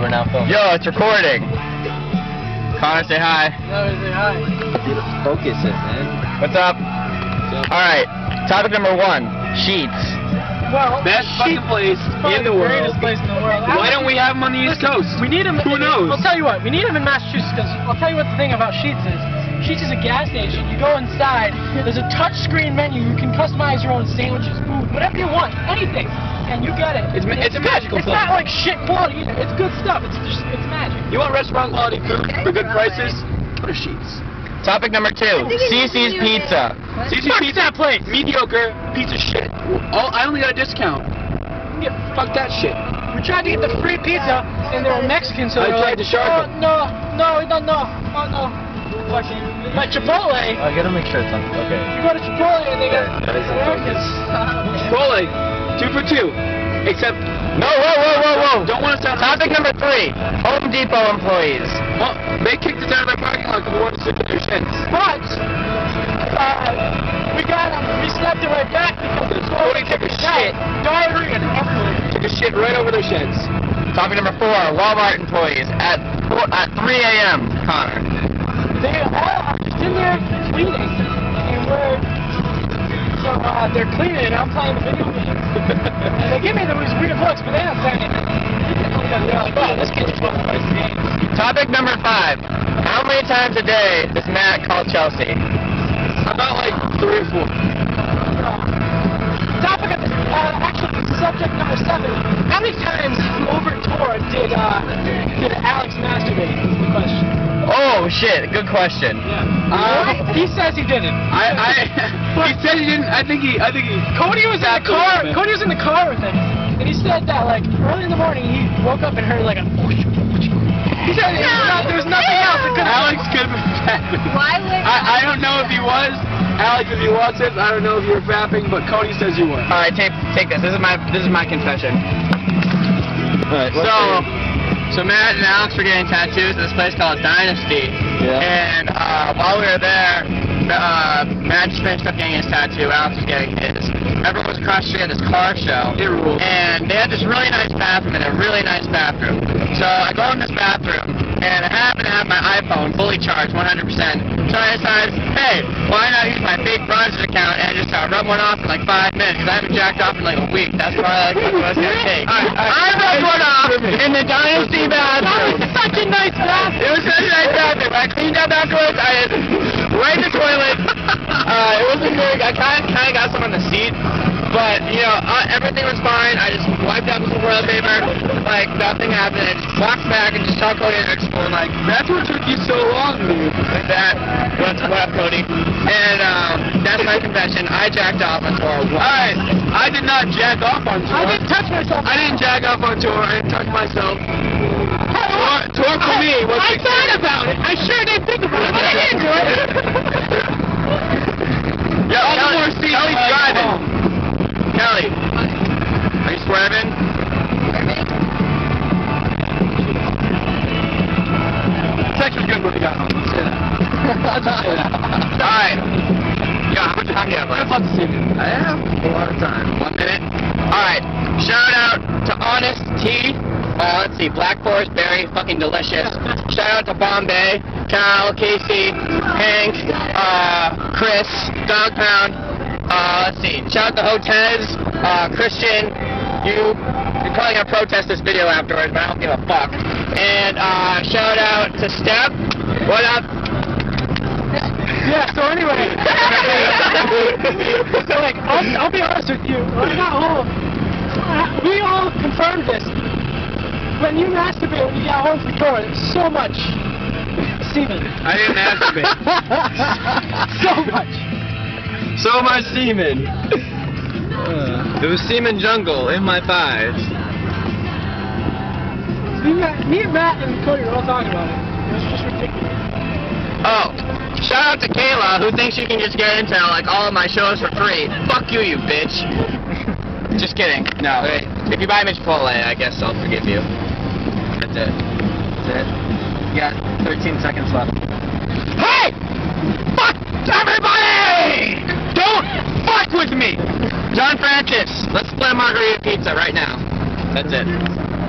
we're now filming. Yo, it's recording. Connor, say hi. Focus it, man. What's up? Alright, topic number one Sheetz. Well, Best sheep fucking place in the the world. greatest place in the world. Why don't we have them on the East Coast? We need them. Who knows? I'll tell you what. We need them in Massachusetts because I'll tell you what the thing about Sheetz is. Sheetz is a gas station. You go inside. There's a touch screen menu. You can customize your own sandwiches, food, whatever you want, anything, and you get it. It's ma- it's a magical It's place. not like shit quality either. It's good stuff. It's just it's magic. You want restaurant quality food for good prices? Go to Sheetz. Topic number two Cici's Pizza. CC Fuck Pizza, that place. mediocre piece of shit. Oh, I only got a discount. Yeah, Fuck that shit. We tried to get the free pizza, and they were Mexican, so I they were tried like, to shark oh, no, no, no, no, oh no. Fucking, but Chipotle, I gotta make sure it's on. Okay. you go to Chipotle and they got That is in focus. Chipotle, two for two. Except, No, whoa, whoa, whoa, whoa. don't want to sound Topic number three Home Depot employees. Well, they kicked us out of their parking lot because we wanted to sit in their sheds. But uh, we got him. We slapped it right back because it's Cody took a shit. diarrhea everywhere. Took a shit right over their sheds. Topic number four Walmart employees at, four, at 3 a.m. Connor. They all are just in there cleaning, and we're so uh, they're cleaning, and I'm playing the video games. and they give me those weird looks, but they don't say like, oh, this kid's fucking plays games. Topic number five How many times a day does Matt call Chelsea? About like three or four. Topic of uh, actually subject number seven. Shit. Good question. Uh, he says he didn't. I, I, he said he didn't. I think he, I think he. Cody was in the car. Cody was in the car with him, and he said that like early in the morning he woke up and heard like a. He said it was not, there was nothing else. It could've- Alex could have been fapping. Why would I, I don't know if he was. Alex, if you watch this, I don't know if you were fapping, but Cody says you were. All right, take take this. This is my this is my confession. Alright, So, so Matt and Alex were getting tattoos at this place called Dynasty. Yeah. And uh, while we were there, uh, Matt just finished up getting his tattoo. Alex was getting his. Everyone was across the at this car show. It ruled. And they had this really nice bathroom and a really nice bathroom. So I go in this bathroom, and I happen to have my iPhone fully charged, 100%. So I decided, hey, why not use my fake Brazzers account and just uh, rub one off in like five minutes? Because I haven't jacked off in like a week. That's probably like what I was gonna take. I rubbed one off in the Dynasty bathroom. That was such a nice bathroom. It was such a nice bathroom. I cleaned up afterwards. I had right in the toilet. Uh, it wasn't very. I kind of kind of got some on the seat, but you know everything was fine. I just wiped out with some toilet paper, like nothing happened. I just walked back and just saw Cody in the next and like That's what took you so long, dude. like that. What's what up, Cody? And um, that's my confession. I jacked off on tour. Alright, I did not jack off on tour. I didn't touch myself. I didn't jack off on tour. I didn't touch myself. Tour, tour for me was I thought about it. I sure did think just say. All right. Yo, how much time do you have left? love to see you. I have a lot of time. One minute. All right. Shout out to Honest Tea. Uh, let's see, Black Forest Berry, fucking delicious. Shout out to Bombay, Cal, Casey, Hank, uh, Chris, Dog Pound. Uh, let's see. Shout out to Hotez, uh, Christian. You, you're probably gonna protest this video afterwards, but I don't give a fuck. And uh, shout out to Steph. What up? Anyway, so like I'll, I'll be honest with you. When I got home, uh, we all confirmed this. When you masturbate when you got home from tour, there's so much semen. I didn't masturbate. so much. So much semen. Uh, it was semen jungle in my thighs. Me, me and Matt and Cody were all talking about it. It was just ridiculous. Oh, shout out to Kayla who thinks she can just get into like all of my shows for free. Fuck you, you bitch. just kidding. No, if you buy me Chipotle, I guess I'll forgive you. That's it. That's it. You got 13 seconds left. Hey! Fuck everybody! Don't fuck with me! John Francis, let's a margarita pizza right now. That's it.